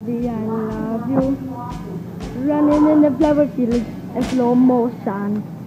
I love you. Running in the flower field in slow motion.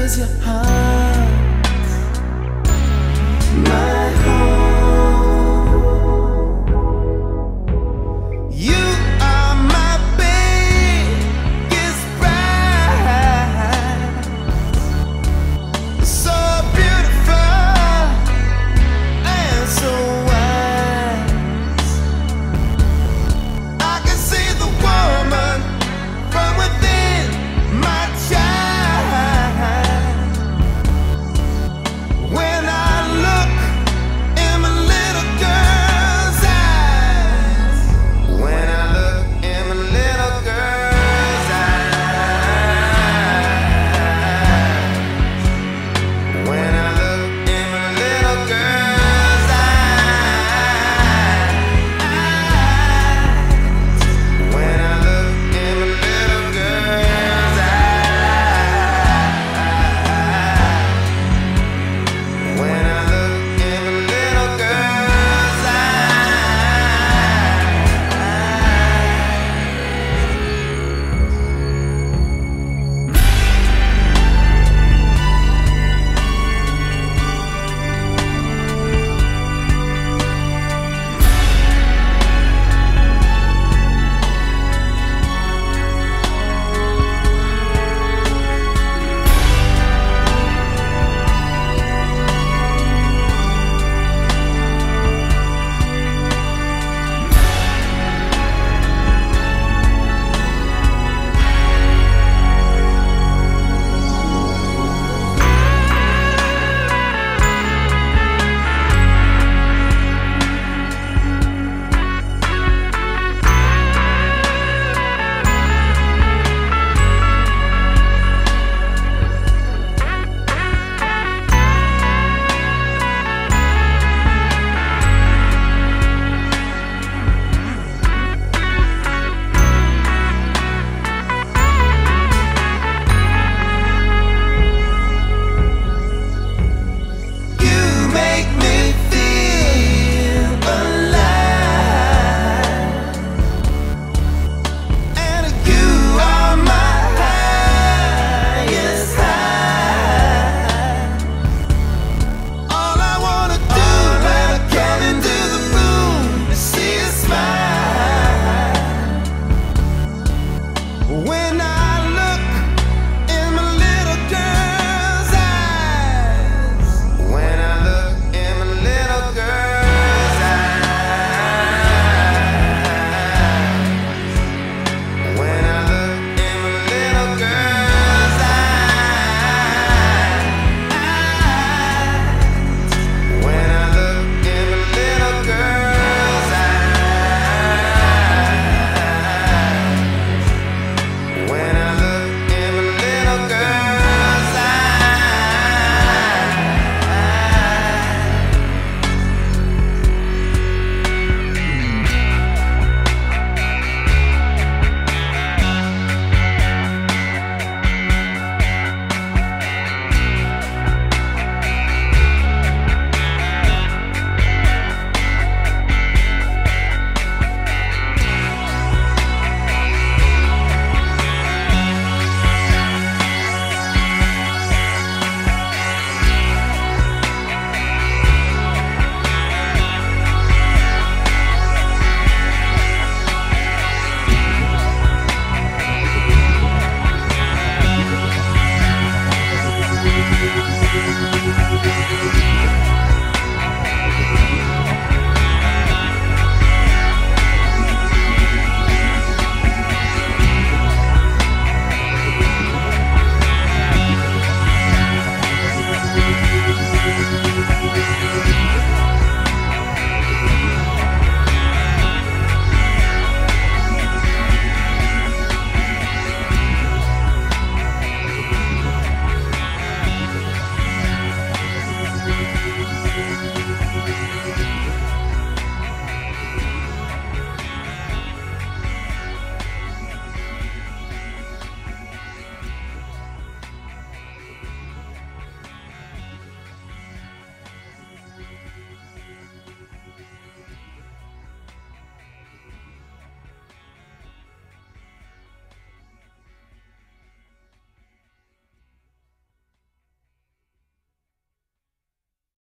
Cause you're high